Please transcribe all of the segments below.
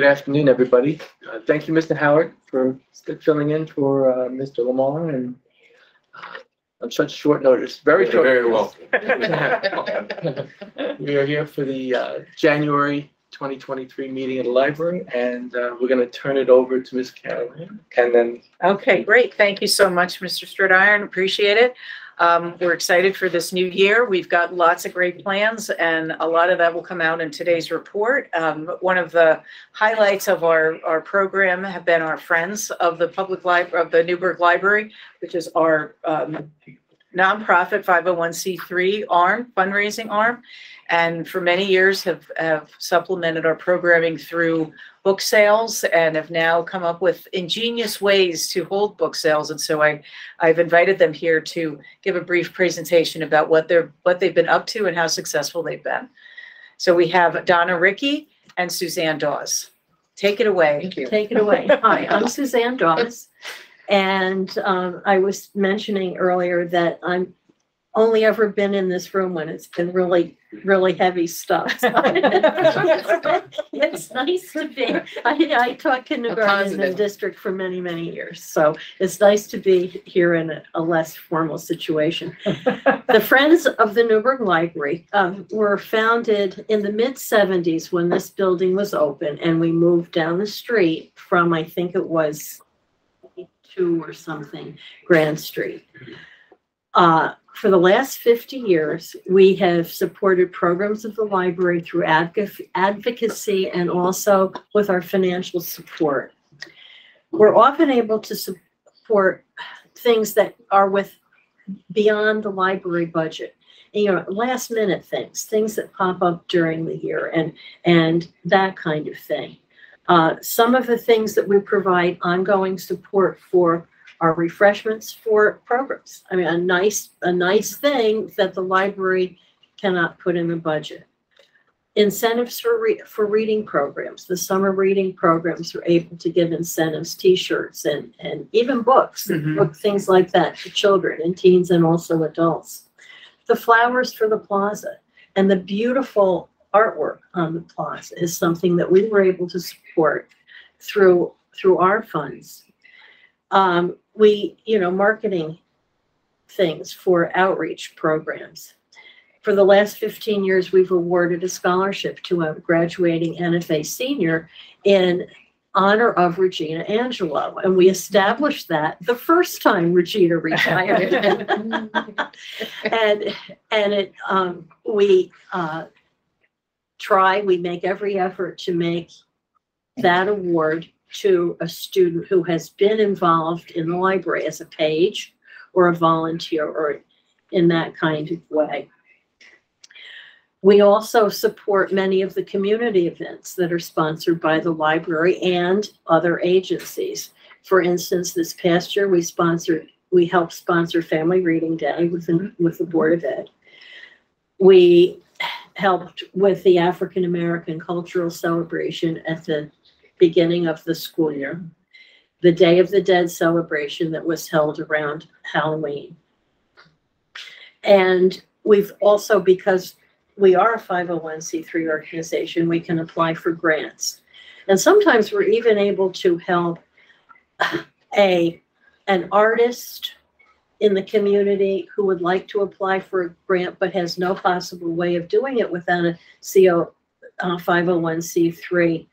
Good afternoon, everybody. Uh, Thank you, Mr. Howard, for filling in for uh, Mr. Lamar and uh, on such short notice, very You're short. very notice. We are here for the uh, January 2023 meeting at the library, and uh, we're going to turn it over to Ms. Carolan. And then Okay, great. Thank you so much, Mr. Stridiron. Appreciate it. Um, we're excited for this new year. We've got lots of great plans and a lot of that will come out in today's report. Um, one of the highlights of our, our program have been our Friends of the Public Library, of the Newburgh Library, which is our, um, nonprofit 501c3 arm, fundraising arm. And for many years have, have supplemented our programming through book sales and have now come up with ingenious ways to hold book sales. And so I, I've invited them here to give a brief presentation about what they're, what they've been up to and how successful they've been. So we have Donna Ricky and Suzanne Dawes. Take it away. Thank you. Take it away. Hi, I'm Suzanne Dawes. And um, I was mentioning earlier that I'm only ever been in this room when it's been really, really heavy stuff. It's nice to be, I, I taught kindergarten in the positive. district for many, many years. So it's nice to be here in a, a less formal situation. The Friends of the Newburgh Library um, were founded in the mid seventies when this building was open and we moved down the street from, I think it was two or something, Grand Street. Uh, for the last fifty years, we have supported programs of the library through advoc- advocacy and also with our financial support. We're often able to support things that are with beyond the library budget. You know, last minute things, things that pop up during the year and, and that kind of thing. Uh, some of the things that we provide ongoing support for are refreshments for programs. I mean, a nice, a nice thing that the library cannot put in the budget. Incentives for re, for reading programs. The summer reading programs are able to give incentives, T-shirts and, and even books, Mhm. book things like that to children and teens and also adults. The flowers for the plaza and the beautiful artwork on the plaza is something that we were able to support through, through our funds. Um, we, you know, marketing things for outreach programs. For the last fifteen years, we've awarded a scholarship to a graduating NFA senior in honor of Regina Angelo. And we established that the first time Regina retired. And, and it, um, we, uh, try, we make every effort to make that award to a student who has been involved in the library as a page or a volunteer or in that kind of way. We also support many of the community events that are sponsored by the library and other agencies. For instance, this past year, we sponsored, we helped sponsor Family Reading Day with, with the Board of Ed. We helped with the African American Cultural Celebration at the beginning of the school year. The Day of the Dead celebration that was held around Halloween. And we've also, because we are a 501c3 organization, we can apply for grants. And sometimes we're even able to help a, an artist in the community who would like to apply for a grant but has no possible way of doing it without a CO, uh, 501c3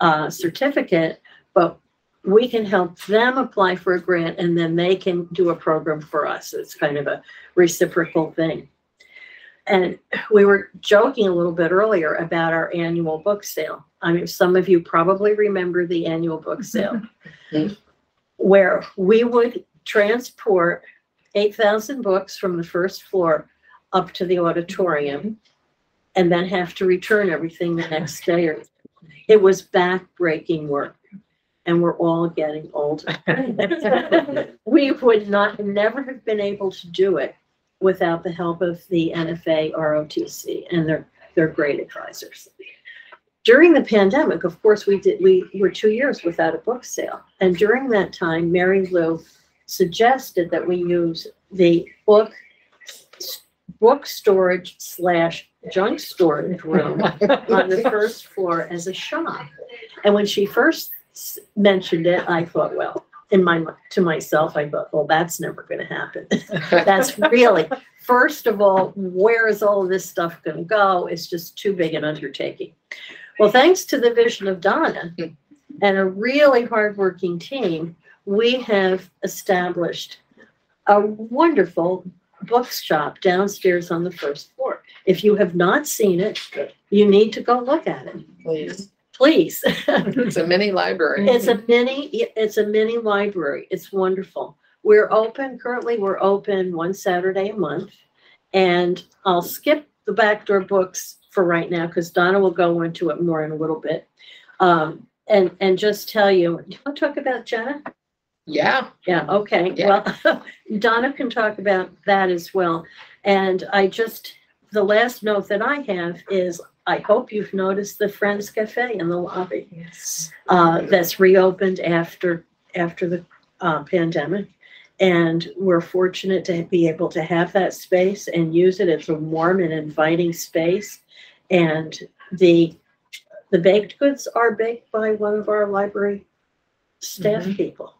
uh, certificate, but we can help them apply for a grant and then they can do a program for us. It's kind of a reciprocal thing. And we were joking a little bit earlier about our annual book sale. I mean, some of you probably remember the annual book sale where we would transport 8,000 books from the first floor up to the auditorium and then have to return everything the next day. Or It was backbreaking work and we're all getting older. We would not, never have been able to do it without the help of the NFA ROTC and they're, they're great advisors. During the pandemic, of course, we did, we were two years without a book sale. And during that time, Mary Lou suggested that we use the book, book storage slash junk storage room on the first floor as a shop. And when she first s- mentioned it, I thought, well, in my, mi- to myself, I thought, well, that's never gonna happen. That's really, first of all, where is all of this stuff gonna go? It's just too big an undertaking. Well, thanks to the vision of Donna and a really hardworking team, we have established a wonderful bookshop downstairs on the first. If you have not seen it, you need to go look at it, Please. please. It's a mini library. It's a mini, it's a mini library. It's wonderful. We're open, currently, we're open one Saturday a month. And I'll skip the backdoor books for right now, because Donna will go into it more in a little bit. Um, and, and just tell you, do you want to talk about Jenna? Yeah, Yeah, okay, Yeah. well, Donna can talk about that as well. And I just, the last note that I have is, I hope you've noticed the Friends Cafe in the lobby Yes. uh, that's reopened after, after the, uh, pandemic. And we're fortunate to be able to have that space and use it. It's a warm and inviting space. And the, the baked goods are baked by one of our library staff people.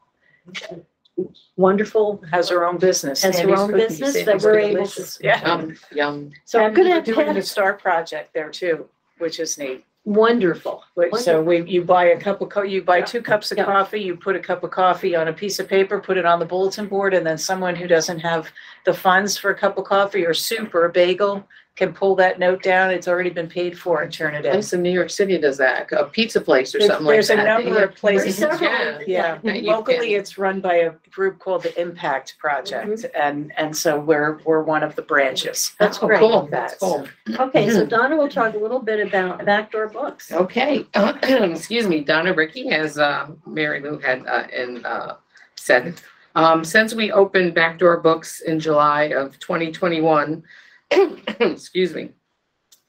Wonderful. Has her own business. Has her Sandy's own Cookies. business that Sandy's we're Cookies. able to- Yeah. yum, yum. So I'm And gonna we're have doing the had, Star Project there too, which is neat. wonderful. Which, so we, you buy a cup of co, you buy two cups of Yeah. coffee, you put a cup of coffee on a piece of paper, put it on the bulletin board, and then someone who doesn't have the funds for a cup of coffee or soup or a bagel can pull that note down. It's already been paid for and turn it in. Place in New York City does that, a pizza place or There's something like that. there's a that. Number of places. Several, Yeah. Yeah, that you locally, can- it's run by a group called the Impact Project, and, and so we're, we're one of the branches. That's Oh, great. Cool, that's cool. Okay, so Donna will talk a little bit about backdoor books. Okay, excuse me, Donna Ricky has, uh, Mary Lou had, uh, in, uh, said, um, since we opened Backdoor Books in July of twenty twenty-one, excuse me,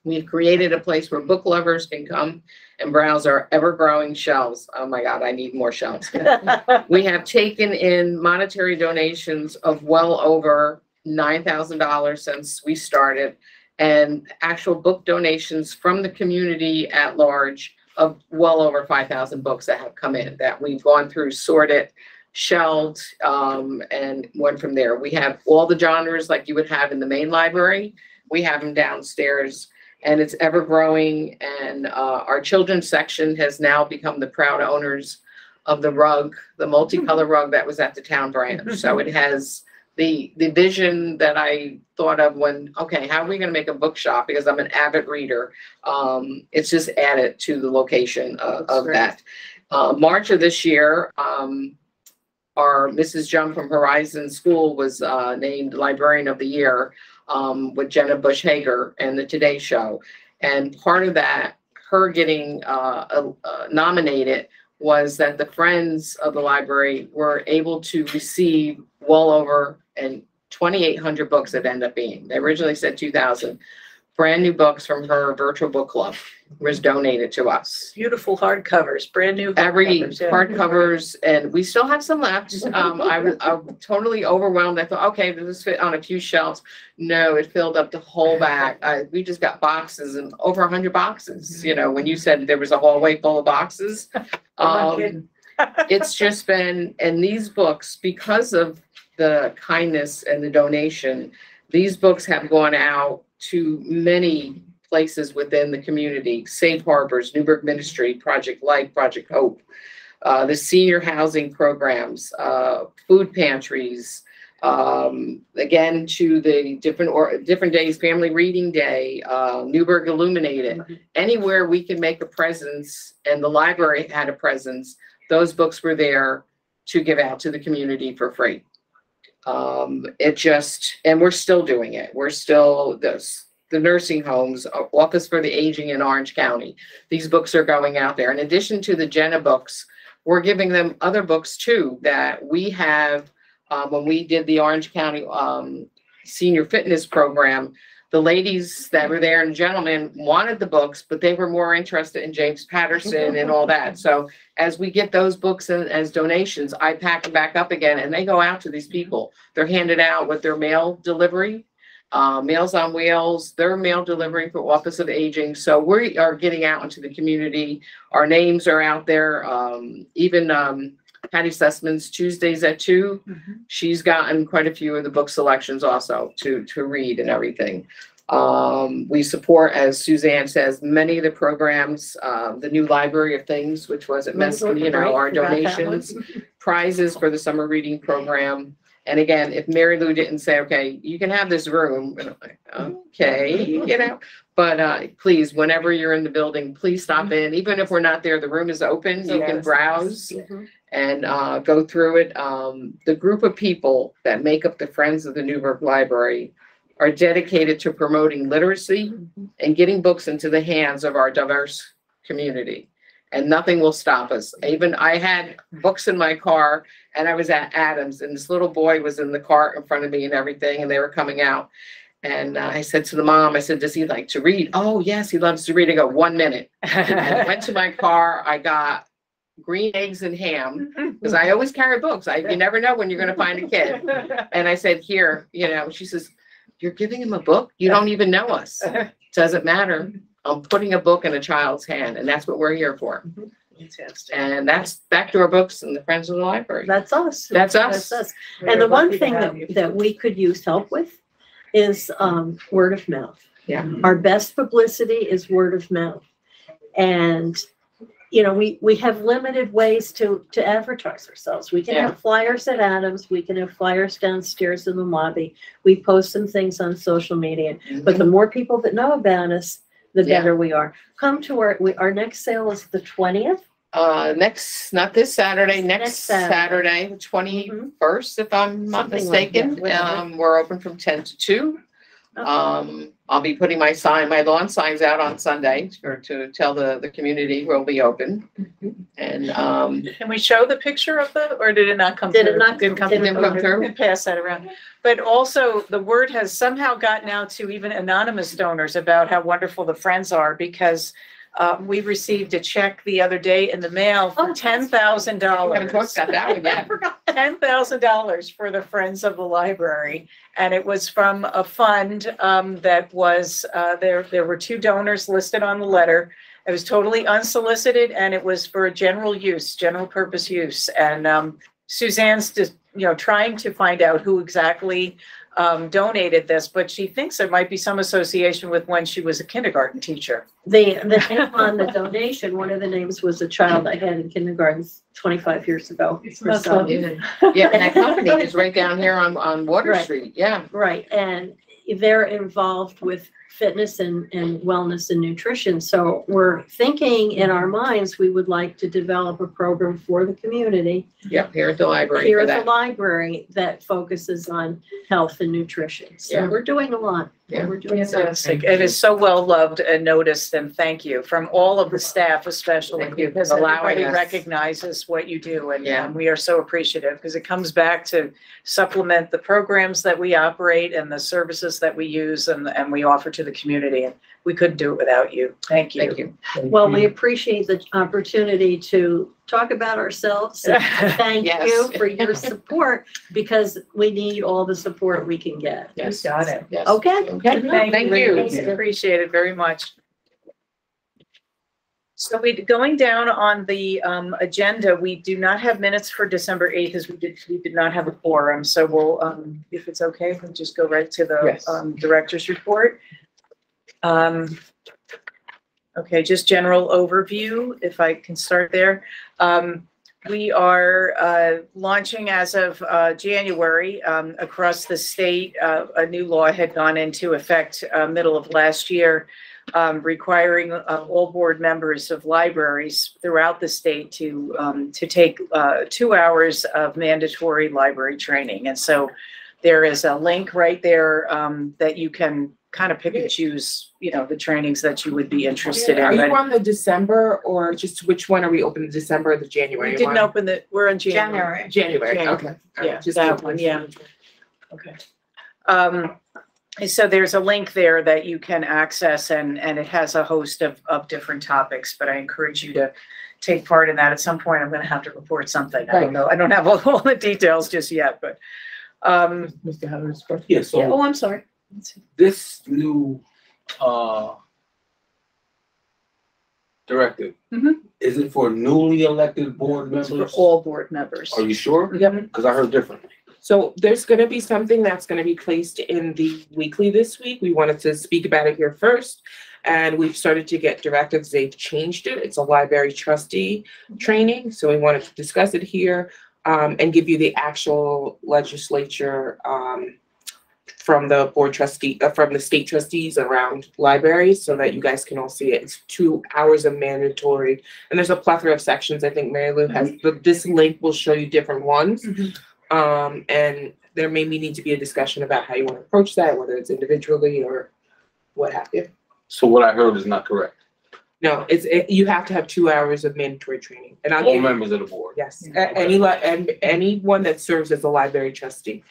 we've created a place where book lovers can come and browse our ever-growing shelves. Oh my God, I need more shelves. We have taken in monetary donations of well over nine thousand dollars since we started. And actual book donations from the community at large of well over five thousand books that have come in, that we've gone through, sorted, shelved, um, and went from there. We have all the genres like you would have in the main library. We have them downstairs and it's ever growing. And, uh, our children's section has now become the proud owners of the rug, the multicolor rug that was at the town branch. So it has the, the vision that I thought of when, okay, how are we gonna make a bookshop? Because I'm an avid reader. Um, it's just added to the location of, of that. Uh, March of this year, um, our Mrs. Jung from Horizon School was, uh, named Librarian of the Year, um, with Jenna Bush Hager and the Today Show. And part of that, her getting, uh, uh, nominated was that the Friends of the library were able to receive well over and twenty-eight hundred books that end up being. They originally said two thousand. Brand new books from her virtual book club was donated to us. Beautiful hardcovers, brand new. Every hardcovers, yeah. hardcovers, and we still have some left. Um, I was, I'm totally overwhelmed. I thought, okay, does this fit on a few shelves? No, it filled up the whole back. I, we just got boxes and over a hundred boxes, you know, when you said there was a hallway full of boxes. Um, it's just been, and these books, because of the kindness and the donation, these books have gone out to many places within the community, Safe Harbors, Newburgh Ministry, Project Life, Project Hope, uh, the senior housing programs, uh, food pantries, um, again, to the different or, different days, Family Reading Day, uh, Newburgh Illuminated, anywhere we can make a presence, and the library had a presence, those books were there to give out to the community for free. Um, it just, and we're still doing it. We're still, this, the nursing homes, uh, Office for the Aging in Orange County. These books are going out there. In addition to the Jenna books, we're giving them other books too that we have, uh, when we did the Orange County, um, senior fitness program, the ladies that were there and gentlemen wanted the books, but they were more interested in James Patterson and all that. So as we get those books in as donations, I pack them back up again and they go out to these people. They're handed out with their mail delivery. uh, Meals on Wheels, they're mail delivering for Office of Aging. So we are getting out into the community. Our names are out there. Um, even, um, Patty Sussman's Tuesdays at two. She's gotten quite a few of the book selections also to, to read and everything. Um, we support, as Suzanne says, many of the programs, uh, the new Library of Things, which was at Meston, you know, our Right, forgot that one. donations, prizes for the summer reading program. And again, if Mary Lou didn't say, okay, you can have this room, and I'm like, okay, you know, but, uh, please, whenever you're in the building, please stop in, even if we're not there, the room is open, you can Yes. browse Mhm. And uh, go through it. Um, the group of people that make up the Friends of the Newburgh Library are dedicated to promoting literacy and getting books into the hands of our diverse community. And nothing will stop us. Even I had books in my car and I was at Adams and this little boy was in the cart in front of me and everything and they were coming out. And uh, I said to the mom, I said, does he like to read? Oh, yes, he loves to read. I go, one minute. And I went to my car, I got green eggs and ham, because I always carry books. I, you never know when you're gonna find a kid. And I said, here, you know, she says, you're giving him a book? You don't even know us. Doesn't matter. I'm putting a book in a child's hand, and that's what we're here for. Fantastic. And that's Backdoor Books and the Friends of the Library. That's us. That's us. That's us. We're And the one thing that, you. that we could use help with is, um, word of mouth. Yeah. Our best publicity is word of mouth. And, you know, we, we have limited ways to, to advertise ourselves. We can Yeah. have flyers at Adams, we can have flyers downstairs in the lobby. We post some things on social media, but the more people that know about us, the Yeah. better we are. Come to our, we, our next sale is the twentieth. Uh, next, not this Saturday, Next next Saturday. Saturday, the twenty-first, if I'm not Something like mistaken. whatever. Um, we're open from ten to two. Um, I'll be putting my sign, my lawn signs out on Sunday for, to tell the, the community we'll be open. And, um, Can we show the picture of the, or did it not come through? Did it not Didn't come come- didn't come through? We'll Pass that around. But also, the word has somehow gotten out to even anonymous donors about how wonderful the Friends are because um, we received a check the other day in the mail Oh, for that's- ten thousand dollars. haven't talked about that one ten thousand dollars for the Friends of the Library. And it was from a fund um that was, uh, there, there were two donors listed on the letter. It was totally unsolicited and it was for a general use, general purpose use. And um Suzanne's just, you know, trying to find out who exactly um donated this, but she thinks there might be some association with when she was a kindergarten teacher. The, the name on the donation, one of the names was a child I had in kindergarten twenty-five years ago. or That's so. lovely. Yeah, yeah, and that company is right down here on, on Water Right. Street, yeah. Right, and they're involved with fitness and, and wellness and nutrition. So we're thinking in our minds, we would like to develop a program for the community Yep, here at the library here for at the that. library that focuses on health and nutrition. So Yeah. we're doing a lot. Yeah. We're doing a lot. Fantastic. It is so well loved and noticed and thank you from all of the staff especially Thank you for because allowing everybody recognizes what you do and Yeah. um, we are so appreciative because it comes back to supplement the programs that we operate and the services that we use and, and we offer to the community. And we couldn't do it without you. Thank you. Thank you. Well, we appreciate the opportunity to talk about ourselves. and Thank Yes. you for your support because we need all the support we can get. Yes. Got it. Yes. Okay? Okay, Thank thank you. you. Appreciate it very much. So we, going down on the um, agenda, we do not have minutes for December 8th as we did, we did not have a quorum. So we'll, um, if it's okay, we'll just go right to the Yes. um, director's report. Um, Okay, just general overview, if I can start there. Um, We are uh, launching as of uh, January um, across the state. uh, A new law had gone into effect uh, middle of last year um, requiring uh, all board members of libraries throughout the state to, um, to take uh, two hours of mandatory library training. And so there is a link right there um, that you can kind of pick and choose, you know, the trainings that you would be interested Are in. you But on the December or just which one are we open, the December or the January we didn't one? open the, we're in January. January, January. okay. All right, Yeah, just that one, yeah. Okay. Um, so there's a link there that you can access and, and it has a host of, of different topics, but I encourage you to take part in that. At some point, I'm gonna have to report something. I don't know, I don't have all, all the details just yet, but, um, Mr. Heller's first. Yeah, so oh, I'm sorry. This new, uh, directive, Mhm. is it for newly elected board It's for members? all board members. Are you sure? Yep. Cause I heard differently. So there's gonna be something that's gonna be placed in the weekly this week. We wanted to speak about it here first. And we've started to get directives. They've changed it. It's a library trustee training, so we wanted to discuss it here. Um, and give you the actual legislature, um, from the board trustee, uh, from the state trustees around libraries, so that you guys can all see it. It's two hours of mandatory. And there's a plethora of sections. I think Mary Lou has, the this link will show you different ones. Um, and there may need to be a discussion about how you want to approach that, whether it's individually or what have you. So what I heard is not correct. No, it's, it, you have to have two hours of mandatory training and I'll All give, members of the board. yes, a- any li- and anyone that serves as a library trustee.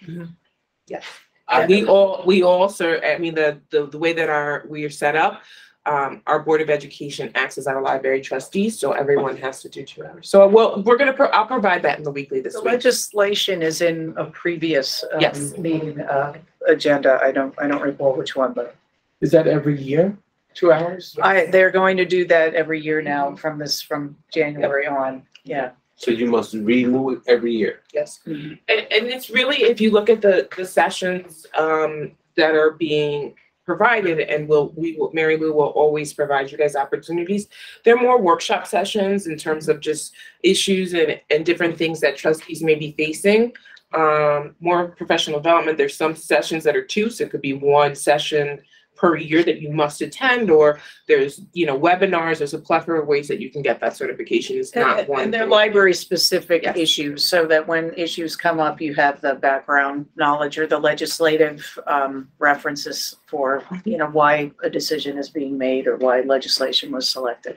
Yes. I- We all, we all serve, I mean, the, the, the way that our, we are set up, um, our Board of Education acts as our library trustees, so everyone has to do two hours. So, well, we're gonna, pro- I'll provide that in the weekly this The week. legislation is in a previous um, Yes. meeting uh, agenda. I don't, I don't recall which one, but Is that every year? Two hours? I, they're going to do that every year now from this, from January on. Yeah. So you must renew it every year. Yes. Mhm. And, and it's really, if you look at the, the sessions, um, that are being provided and will, we will, Mary Lou will always provide you guys opportunities. They're more workshop sessions in terms of just issues and, and different things that trustees may be facing. Um, more professional development, there's some sessions that are two, so it could be one session per year that you must attend, or there's, you know, webinars, there's a plethora of ways that you can get that certification. It's not And one. and they're thing. library-specific Yes. issues, so that when issues come up, you have the background knowledge or the legislative um, references for, you know, why a decision is being made or why legislation was selected.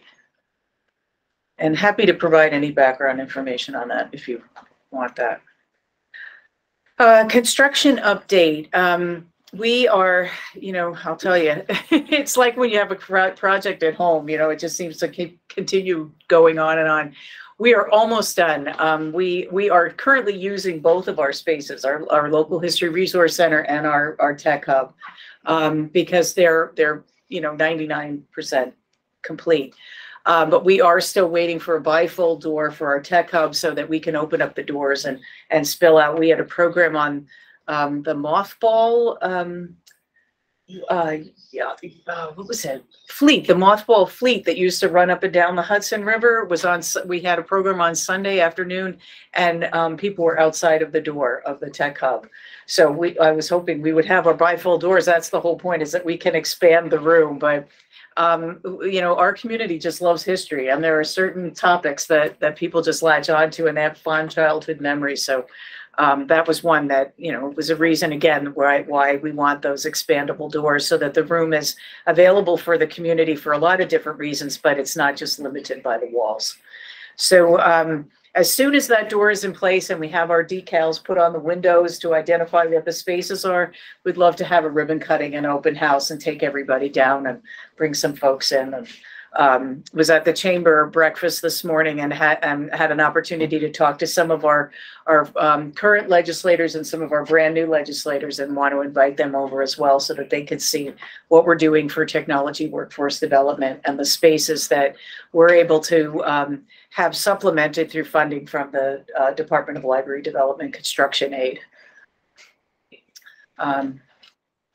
And happy to provide any background information on that if you want that. Uh, construction update. Um, we are, you know, I'll tell you, it's like when you have a pro- project at home, you know, it just seems to keep, continue going on and on. We are almost done. Um, we, we are currently using both of our spaces, our, our local history resource center and our, our tech hub. Um, because they're, they're, you know, ninety-nine percent complete. Uh, but we are still waiting for a bifold door for our tech hub so that we can open up the doors and, and spill out. We had a program on, um, the mothball, um, uh, yeah, uh, what was it? Fleet, the mothball fleet that used to run up and down the Hudson River was on, we had a program on Sunday afternoon and, um, people were outside of the door of the tech hub. So we, I was hoping we would have our bifold doors. That's the whole point is that we can expand the room, but um, you know, our community just loves history and there are certain topics that, that people just latch on to and have fond childhood memories. So um, that was one that, you know, was a reason again, why, why we want those expandable doors so that the room is available for the community for a lot of different reasons, but it's not just limited by the walls. So, um, as soon as that door is in place and we have our decals put on the windows to identify what the spaces are, we'd love to have a ribbon cutting and open house and take everybody down and bring some folks in and um, was at the chamber breakfast this morning and had, um, had an opportunity to talk to some of our, our, um, current legislators and some of our brand new legislators and want to invite them over as well so that they could see what we're doing for technology workforce development and the spaces that we're able to, um, have supplemented through funding from the, uh, Department of Library Development Construction Aid. Um,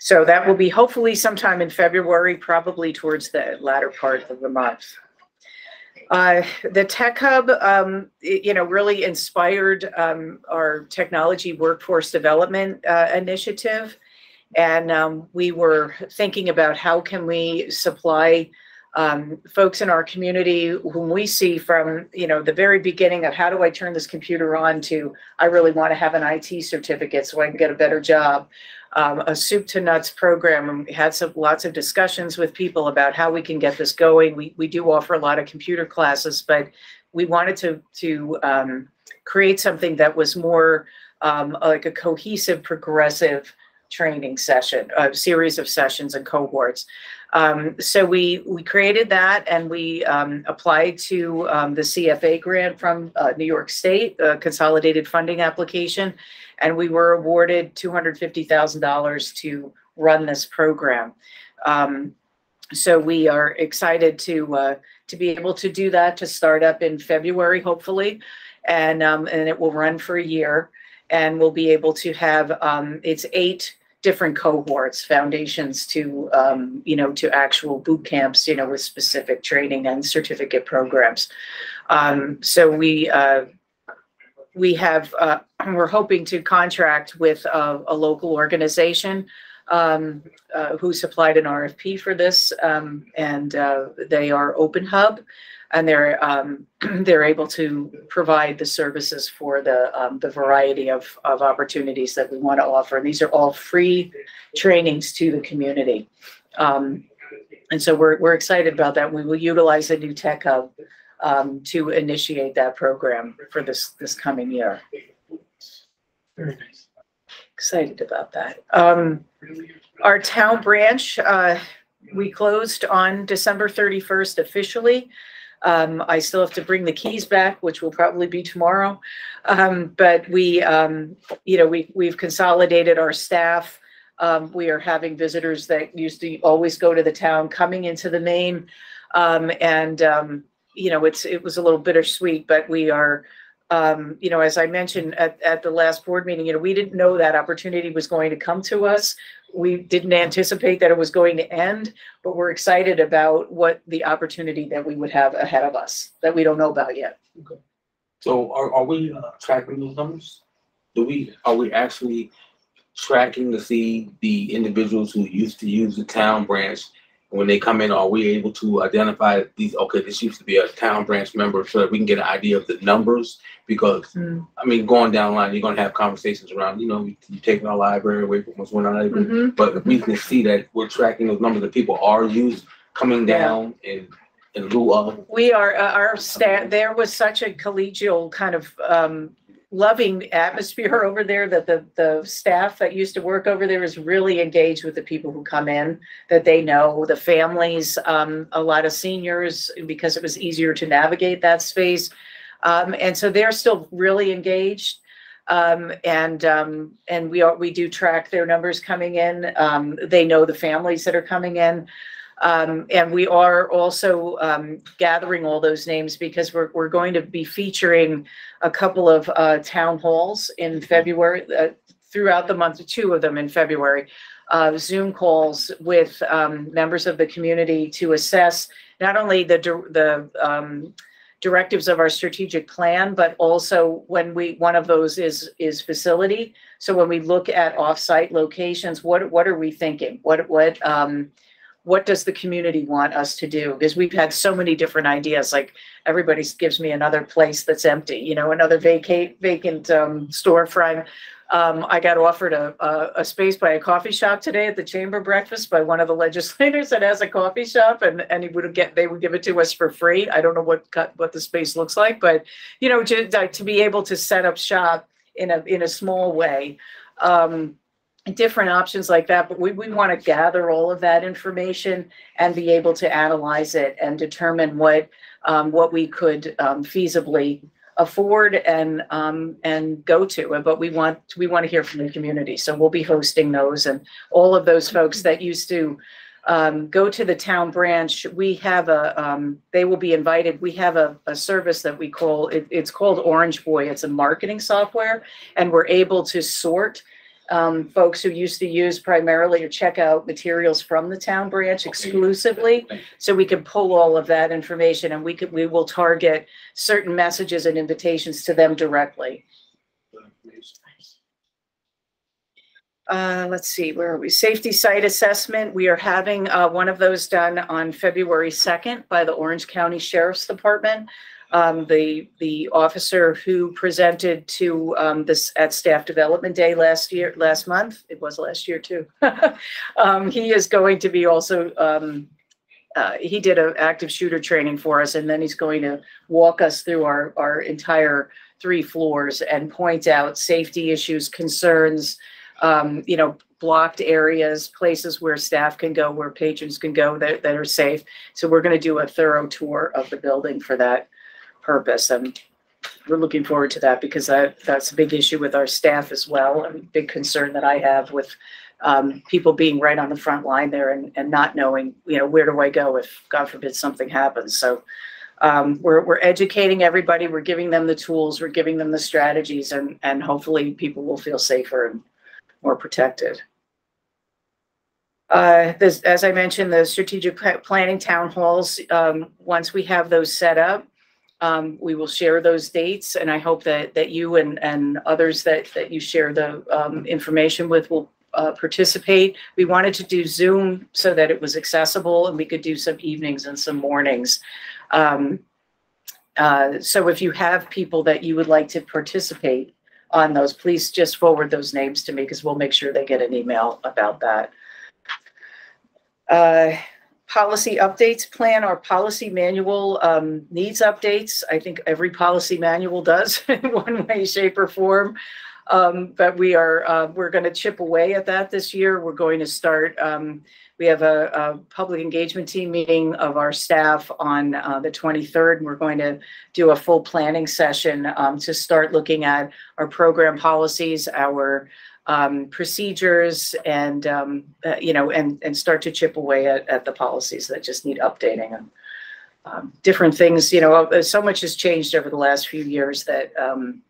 so that will be hopefully sometime in February, probably towards the latter part of the month. Uh, the Tech Hub, um, y- you know, really inspired, um, our technology workforce development, uh, initiative. And, um, we were thinking about how can we supply, um, folks in our community whom we see from, you know, the very beginning of how do I turn this computer on to, I really want to have an IT certificate so I can get a better job um, a soup to nuts program and we had some lots of discussions with people about how we can get this going. We we do offer a lot of computer classes, but we wanted to to um, create something that was more um, like a cohesive, progressive training session, a series of sessions and cohorts. Um, so we we created that and we um, applied to um, the CFA grant from uh, New York State, a consolidated funding application and we were awarded two hundred fifty thousand dollars to run this program. Um, so we are excited to, uh, to be able to do that, to start up in February, hopefully. And, um, and it will run for a year. And we'll be able to have, um, it's eight different cohorts, foundations to, um, you know, to actual boot camps, you know, with specific training and certificate programs. Um, so we, uh, we have, uh, we're hoping to contract with a, a local organization um, uh, who supplied an RFP for this, um, and uh, they are Open Hub, and they're um, they're able to provide the services for the um, the variety of of opportunities that we want to offer. And these are all free trainings to the community. Um, and so we're we're excited about that. We will utilize a new tech hub um, to initiate that program for this this coming year. Very nice. Excited about that. Um, our town branch, uh, we closed on December thirty-first officially. Um, I still have to bring the keys back, which will probably be tomorrow. Um, but we, um, you know, we, we've consolidated our staff. Um, we are having visitors that used to always go to the town coming into the main. Um, and, um, you know, it's, it was a little bittersweet, but we are, um, you know, as I mentioned at, at the last board meeting, you know, we didn't know that opportunity was going to come to us. We didn't anticipate that it was going to end, but we're excited about what the opportunity that we would have ahead of us that we don't know about yet. So are, are we tracking those numbers? Do we, are we actually tracking to see the individuals who used to use the town branch? When they come in, are we able to identify these, okay, this used to be a town branch member so that we can get an idea of the numbers? Because, Hmm. I mean, going down the line, you're gonna have conversations around, you know, you you taking our library away from us, we're not able But if we can see that we're tracking those numbers that people are used, coming down in, in lieu of. We are, uh, our staff, there was such a collegial kind of, um, loving atmosphere over there that the, the staff that used to work over there is really engaged with the people who come in, that they know, the families, um, a lot of seniors, because it was easier to navigate that space. Um, and so they're still really engaged. Um, and, um, and we are, we do track their numbers coming in. Um, they know the families that are coming in. Um, and we are also, um, gathering all those names because we're, we're going to be featuring a couple of, uh, town halls in February, uh, throughout the month, two of them in February. Uh, Zoom calls with, um, members of the community to assess not only the, the, um, directives of our strategic plan, but also when we, one of those is, is facility. So when we look at off-site locations, what, what are we thinking? What, what, um, what does the community want us to do? Because we've had so many different ideas, like everybody gives me another place that's empty, you know, another vacate, vacant, um, storefront. Um, I got offered a, a, a space by a coffee shop today at the chamber breakfast by one of the legislators that has a coffee shop and, and he would get, they would give it to us for free. I don't know what, what the space looks like, but, you know, to, to be able to set up shop in a, in a small way. Um, different options like that, but we, we want to gather all of that information and be able to analyze it and determine what, um, what we could, um, feasibly afford and, um, and go to. But we want, we want to hear from the community. So we'll be hosting those and all of those folks that used to, um, go to the town branch. We have a, um, they will be invited. We have a, a service that we call, it, it's called Orange Boy. It's a marketing software and we're able to sort um, folks who used to use primarily or check out materials from the town branch exclusively. So we can pull all of that information and we could, we will target certain messages and invitations to them directly. Uh, let's see, where are we? Safety site assessment. We are having, uh, one of those done on February second by the Orange County Sheriff's Department. Um, the, the officer who presented to, um, this at Staff Development Day last year, last month, it was last year too. Um, he is going to be also, um, uh, he did an active shooter training for us and then he's going to walk us through our, our entire three floors and point out safety issues, concerns, um, you know, blocked areas, places where staff can go, where patrons can go that, that are safe. So we're gonna do a thorough tour of the building for that purpose. And we're looking forward to that because that, that's a big issue with our staff as well. and big concern that I have with um, people being right on the front line there and, and not knowing, you know, where do I go if, God forbid, something happens. So um, we're, we're educating everybody, we're giving them the tools, we're giving them the strategies, and, and hopefully people will feel safer and more protected. Uh, this, as I mentioned, the strategic planning town halls, um, once we have those set up, um, we will share those dates, and I hope that, that you and, and others that, that you share the, um, information with will, uh, participate. We wanted to do Zoom so that it was accessible and we could do some evenings and some mornings. Um, uh, so if you have people that you would like to participate on those, please just forward those names to me because we'll make sure they get an email about that. Uh, policy updates plan, our policy manual, um, needs updates. I think every policy manual does in one way, shape or form. Um, but we are, uh, we're going to chip away at that this year. We're going to start, um, we have a, a public engagement team meeting of our staff on, uh, the twenty-third. and We're going to do a full planning session, um, to start looking at our program policies, our, um, procedures and, um, uh, you know, and, and start to chip away at, at the policies that just need updating and um, different things, you know, uh, so much has changed over the last few years that, um,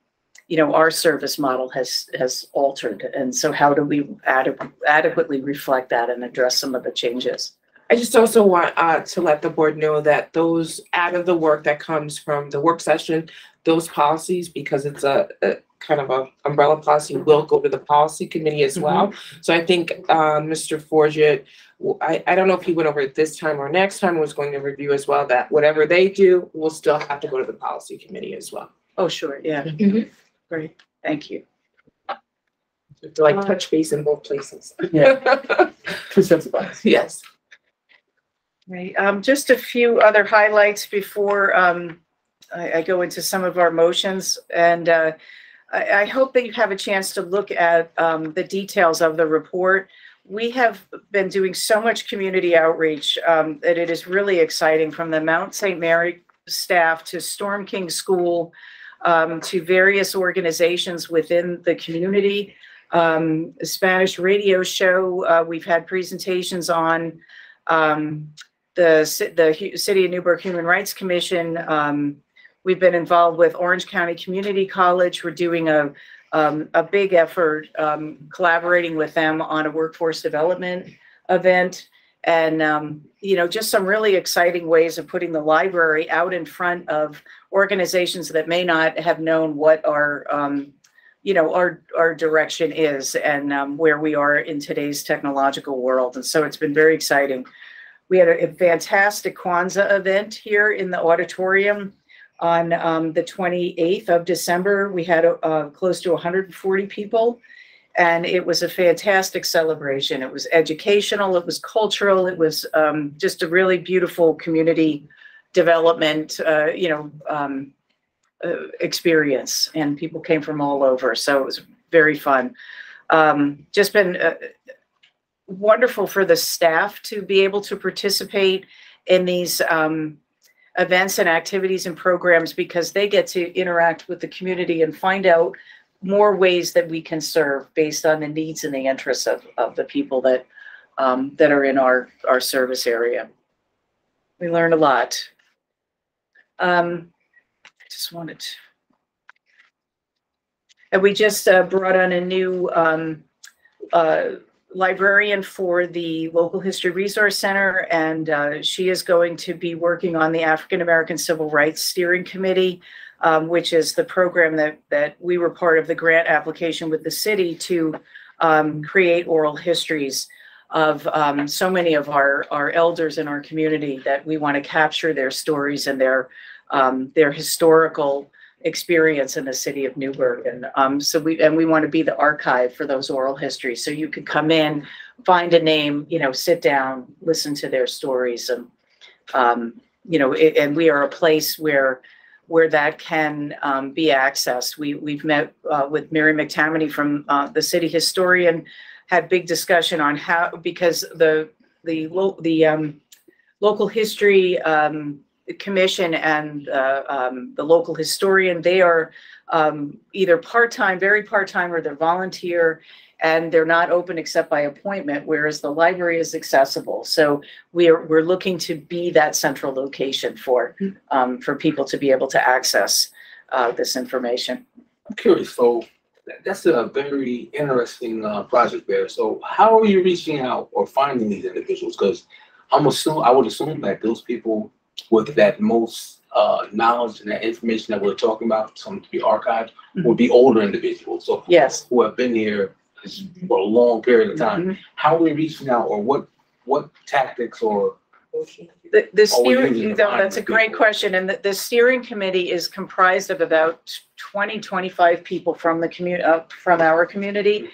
you know, our service model has, has altered. And so how do we adequ- adequately reflect that and address some of the changes? I just also want uh to let the board know that those out of the work that comes from the work session, those policies, because it's a a kind of a umbrella policy, will go to the policy committee as well. So I think um Mr. Forget, w- I I don't know if he went over it this time or next time, was going to review as well, that whatever they do will still have to go to the policy committee as well. Oh, sure, yeah. Mhm. Great, thank you. To like touch base in both places. Yeah. Two sets of eyes. Yes. Right, um, just a few other highlights before, um, I, I go into some of our motions. And, uh, I, I hope that you have a chance to look at, um, the details of the report. We have been doing so much community outreach, um, that it is really exciting from the Mount St. Mary staff to Storm King School, um, to various organizations within the community. Um, Spanish radio show, uh, we've had presentations on, um, the, the City of Newburgh Human Rights Commission. Um, we've been involved with Orange County Community College. We're doing a, um, a big effort, um, collaborating with them on a workforce development event. And, um, you know, just some really exciting ways of putting the library out in front of organizations that may not have known what our, um, you know, our, our direction is and, um, where we are in today's technological world. And so it's been very exciting. We had a a fantastic Kwanzaa event here in the auditorium on um, the 28th of December. We had uh, close to 140 people. And it was a fantastic celebration. It was educational, it was cultural, it was um, just a really beautiful community development, uh, you know, um, uh, experience. And people came from all over. So it was very fun. Um, just been uh, wonderful for the staff to be able to participate in these um, events and activities and programs because they get to interact with the community and find out more ways that we can serve based on the needs and the interests of, of the people that um, that are in our, our service area. We learn a lot. Um, just wanted to. And we just uh, brought on a new um, uh, librarian for the Local History Resource Center, and uh, she is going to be working on the African American Civil Rights Steering Committee, um, which is the program that that we were part of the grant application with the city to um, create oral histories of um, so many of our our elders in our community that we want to capture their stories and their um, their historical experience in the city of Newburgh. And um, so we, and we want to be the archive for those oral histories. So you could come in, find a name, you know, sit down, listen to their stories and, um, you know, it, and we are a place where, where that can um, be accessed. We, we've met uh, with Mary McTamaney from uh, the city historian, had big discussion on how, because the, the, lo- the um, local history um, commission and uh, um, the local historian, they are um, either part-time, very part-time, or they're volunteer. and they're not open except by appointment, whereas the library is accessible. So we're, we're looking to be that central location for, um, for people to be able to access, uh, this information. I'm curious, so that's a very interesting uh project there. So how are you reaching out or finding these individuals? Because I'm assuming, I would assume that those people with that most uh knowledge and that information that we're talking about, some to be archived, would be older individuals. So Yes. who have been here for a long period of time. Mhm. How are we reaching out or what what tactics or The, the we steering, no, the that's a great people? question, and the, the steering committee is comprised of about 20, 25 people from the commu, uh, from our community.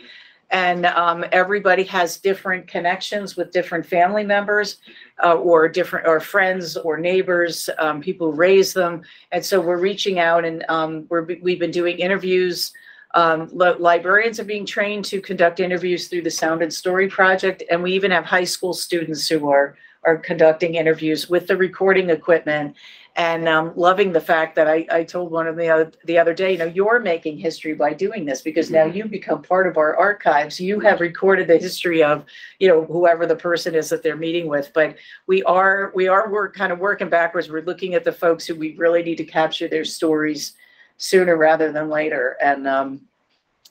And, um, everybody has different connections with different family members, uh, or different, or friends or neighbors, um, people who raise them. And so we're reaching out and, um, we're, we've been doing interviews. Um, li- librarians are being trained to conduct interviews through the Sound and Story Project, and we even have high school students who are are conducting interviews with the recording equipment and um, loving the fact that I, I told one of the other, the other day, you know, you're making history by doing this because now you become part of our archives. You have recorded the history of, you know, whoever the person is that they're meeting with. But we are, we are work, kind of working backwards. We're looking at the folks who we really need to capture their stories sooner rather than later. And, um,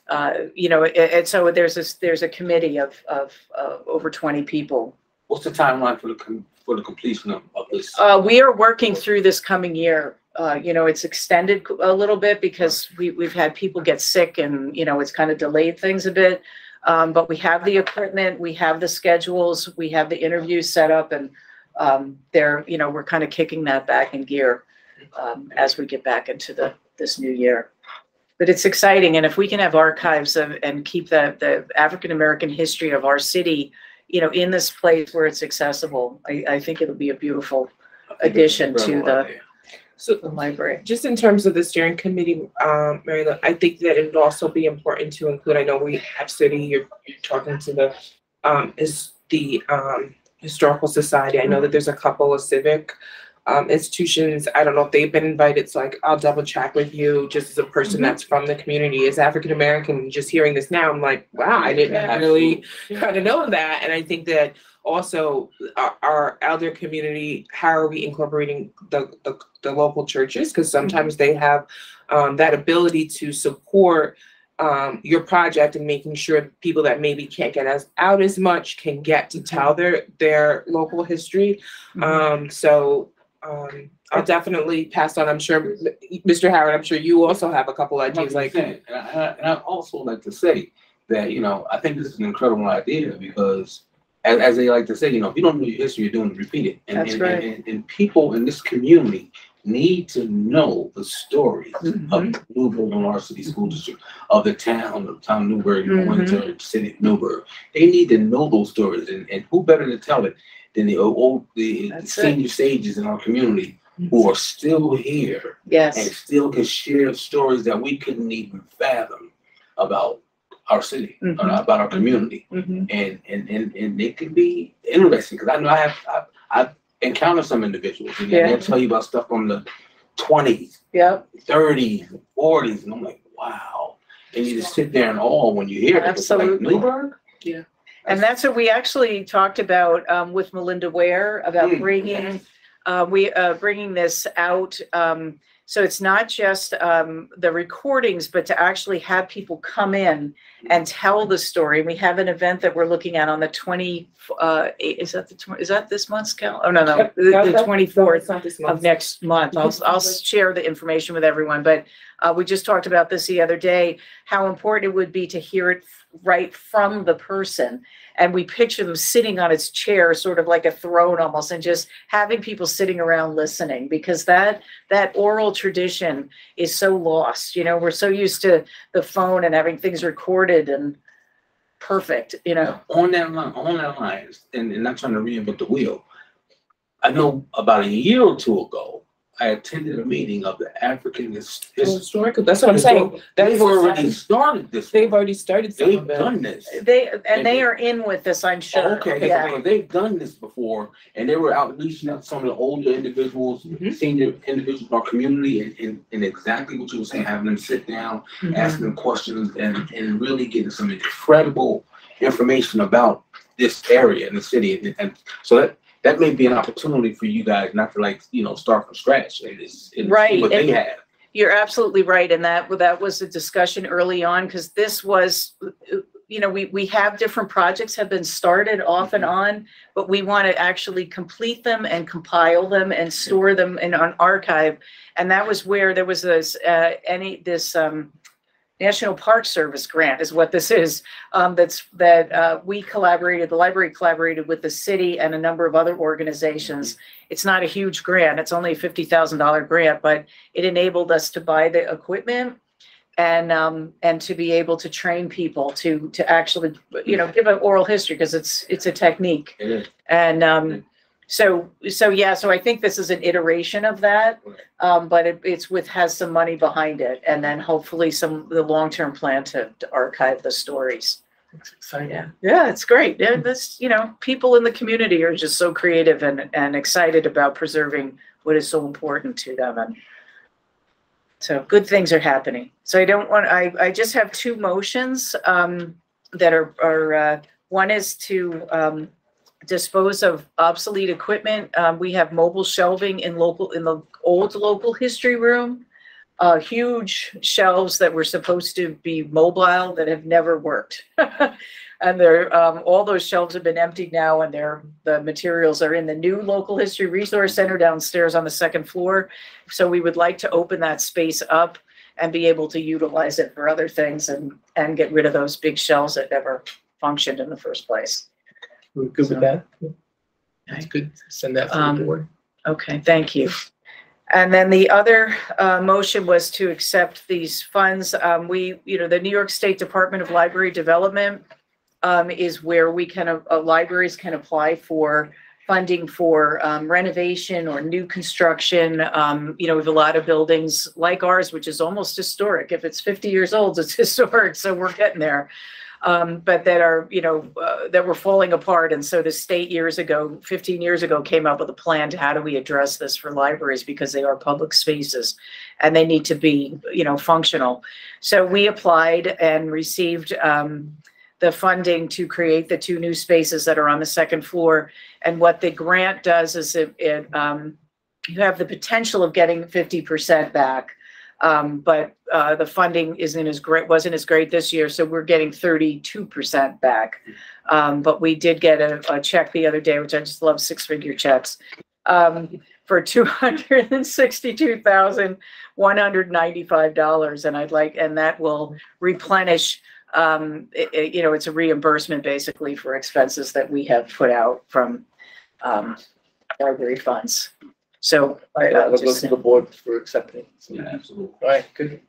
uh, you know, and, and so there's this, there's a committee of, of, uh, over 20 people what's the timeline for the com- for the completion of of this? Uh, we are working through this coming year. Uh, you know, it's extended a little bit because we, we've had people get sick and, you know, it's kind of delayed things a bit. Um, but we have the equipment, we have the schedules, we have the interviews set up and, um, you know, we're kind of kicking that back in gear, um, as we get back into the, this new year. But it's exciting. And if we can have archives of, and keep the, the African-American history of our city, you know, in this place where it's accessible, I, I think it'll be a beautiful addition to the- So the library. just in terms of the steering committee, um, Mary Lou, I think that it'd also be important to include, I know we have city, you're, you're talking to the, um, is the, um, Historical Society. I know that there's a couple of civic, um, institutions. I don't know if they've been invited, so like, I'll double check with you, just as a person Mhm. that's from the community, as African American, just hearing this now, I'm like, wow, I didn't really kind of know that. And I think that also our, our elder community, how are we incorporating the, the, the local churches? Because sometimes they have um, that ability to support um, your project and making sure people that maybe can't get as out as much can get to tell their their local history. Um, so um, I'll definitely pass on. I'm sure, Mr. Howard. I'm sure you also have a couple ideas. Like, and I, and I- and I also like to say that, you know, I think this is an incredible idea because as, as they like to say, you know, if you don't know your history, you're doing to repeat it. And, That's and, right. and, and people in this community need to know the stories Mhm. of Newburgh Enlarged City School District, of the town, of town Newburgh, Mhm. Winter, City of Newburgh. They need to know those stories and, and who better to tell it than the old, the That's it. senior sages in our community who are still here yes. and still can share stories that we couldn't even fathom about our city, or Mhm. about our community. Mhm. And, and, and, and it can be interesting, because I know I have, I've, I've encountered some individuals, and Yeah. they'll tell you about stuff from the twenties, yep, thirties, forties, and I'm like, wow. And you just sit there in awe when you hear it. It's like, Absolutely. Newburgh? And that's what we actually talked about um, with Melinda Ware about Mm. bringing, uh, we uh, bringing this out. Um, so it's not just um, the recordings, but to actually have people come in and tell the story. We have an event that we're looking at on the twenty. Uh, is that the tw- is that this month's cal? Oh no, no, the- the twenty fourth. it's not this of next month. I'll, I'll share the information with everyone, but uh, we just talked about this the other day, how important it would be to hear it right from the person. And we picture them sitting on its chair, sort of like a throne almost, and just having people sitting around listening, because that, that oral tradition is so lost. You know, we're so used to the phone and having things recorded and perfect, you know? on that line, on that line, and, and not trying to reinvent the wheel. I know about a year or two ago, I attended a meeting of the African His- His- Historical, that's what I'm saying. They've already started this. They've already started some They've of it. done this. They, and they are in with this, I'm sure. Okay, Yeah. so they've done this before, and they were out reaching out to some of the older individuals, Mhm. senior individuals in our community, and, and, and exactly what you were saying, having them sit down, Mhm. asking them questions, and, and really getting some incredible information about this area in the city, and, and so that, that may be an opportunity for you guys, not to like, you know, start from scratch, and it's, and see Right, what they have. You're absolutely right, and that, that was a discussion early on, because this was, you know, we, we have different projects have been started off and on, but we want to actually complete them and compile them and store them in an archive. And that was where there was this, uh, any, this, um, National Park Service grant is what this is, um, that's, that, uh, we collaborated, the library collaborated with the city and a number of other organizations. It's not a huge grant, it's only a fifty thousand dollar grant, but it enabled us to buy the equipment and um and to be able to train people to to actually you know give an oral history because it's it's a technique. It and um so so yeah so i think this is an iteration of that Right. um but it, it's with has some money behind it and then hopefully some the long-term plan to, to archive the stories It's exciting. yeah yeah it's great yeah this you know people in the community are just so creative and and excited about preserving what is so important to them and so good things are happening. So I don't want, I, I just have two motions, um, that are, are, uh, one is to, um, dispose of obsolete equipment. Um, we have mobile shelving in local, in the old local history room. Uh, huge shelves that were supposed to be mobile that have never worked. And they're, um, all those shelves have been emptied now and they're, the materials are in the new local history resource center downstairs on the second floor. So we would like to open that space up and be able to utilize it for other things and, and get rid of those big shelves that never functioned in the first place. We're good with that? That's good. Send that to the Um, board. Okay, thank you. And then the other uh, motion was to accept these funds. Um, We, you know, the New York State Department of Library Development um, is where we can, uh, libraries can apply for funding for um, renovation or new construction. Um, You know, we have a lot of buildings like ours, which is almost historic. If it's 50 years old, it's historic, so we're getting there. Um, But that are, you know, uh, that were falling apart. And so the state years ago, 15 years ago, came up with a plan to how do we address this for libraries because they are public spaces and they need to be, you know, functional. So we applied and received um, the funding to create the two new spaces that are on the second floor. And what the grant does is it, it, um, you have the potential of getting fifty percent back. Um, but, uh, the funding isn't as great, wasn't as great this year, so we're getting thirty-two percent back. Um, but we did get a, a check the other day, which I just love six-figure checks, um, for two hundred and sixty-two thousand, one hundred ninety-five dollars. And I'd like, and that will replenish um, it, it- you know, it's a reimbursement basically for expenses that we have put out from, um, library funds. So. All right, I'll let's go just- to the board for accepting. Yeah, absolutely. All right, good.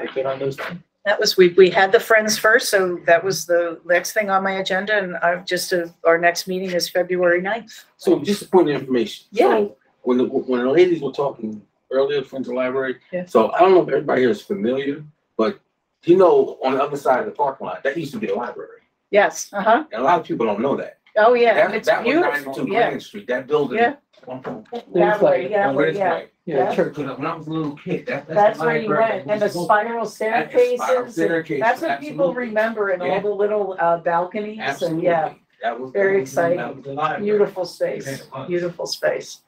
We're Good on those. That was, we, we had the friends first, so that was the next thing on my agenda and I just, uh, our next meeting is February 9th. So just a point of information. Yeah. So When the, when the ladies were talking earlier, Friends of Library. Yeah. So I don't know if everybody here is familiar, but you know, on the other side of the parking lot, that used to be a library. Yes, uh-huh. And a lot of people don't know that. Oh, yeah, That, it's that was beautiful, ninety-two yeah. Grand Street, that building. Yeah. That way, yeah, On where- this yeah. way. Yeah. church, when I when I was a little kid, that, that's. That's the where you library. went, and the used to go- spiral staircases. and- staircases, That's what people absolutely. remember and all Yeah. the little uh, balconies and Absolutely. yeah, That was. Very that was- exciting. that was the library. beautiful space, it was. beautiful space.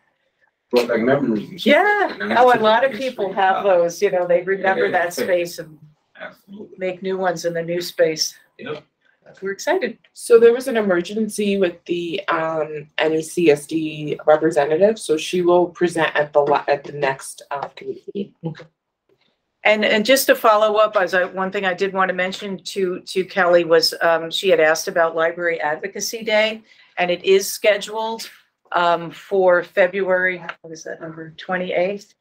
Brought back memories. and shit. Yeah, And oh, a lot of people have those, you know, they remember that space and Absolutely. make new ones in the new space. Yep. We're excited. So there was an emergency with the um NECSD representative, so she will present at the la- at the next uh committee. And, and just to follow up, as I, one thing I did want to mention to, to Kelly was, um, she had asked about Library Advocacy Day. And it is scheduled, um, for February, what is that number, twenty-eighth?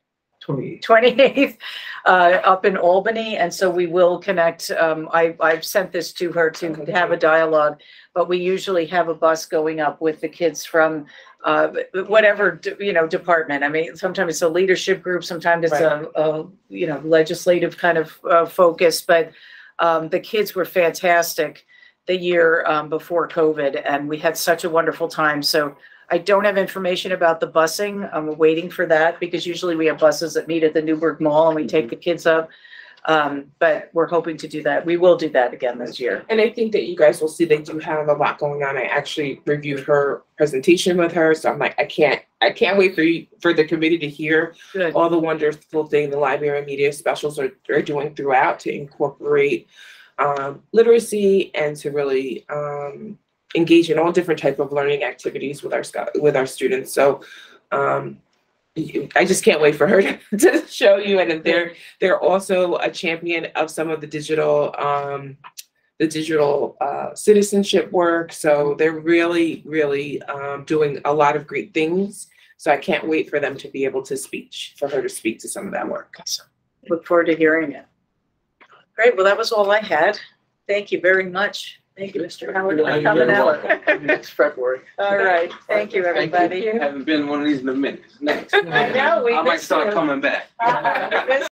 Twenty-eight. 28th uh, up in Albany. And so we will connect. Um, I, I've sent this to her to have a dialogue. But we usually have a bus going up with the kids from uh, whatever, you know, department. I mean, sometimes it's a leadership group, sometimes it's a, a, you know, legislative kind of, uh, focus, but, um, the kids were fantastic the year, um, before COVID, and we had such a wonderful time. So I don't have information about the busing. I'm waiting for that because usually we have buses that meet at the Newburgh Mall and we take the kids up. Um, but we're hoping to do that. We will do that again this year. And I think that you guys will see they do have a lot going on. I actually reviewed her presentation with her, so I'm like, I can't, I can't wait for you, for the committee to hear Good. all the wonderful thing the library and media specials are, are doing throughout to incorporate um, literacy and to really um, engage in all different type of learning activities with our with our students. So um, I just can't wait for her to, show you. And they're they're also a champion of some of the digital um, the digital uh, citizenship work. So they're really really um, doing a lot of great things. So I can't wait for them to be able to speak, for her to speak to some of that work. Look forward to hearing it. Great. Well, that was all I had. Thank you very much. Thank you, Mr. Howard, for Thank coming out. much. Next February. All right. Thank you, Thank you. everybody. Haven't been one of these in a minute. Next. I know, we I might missed start you. coming back. Uh-uh, we missed